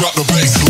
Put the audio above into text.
drop the bass.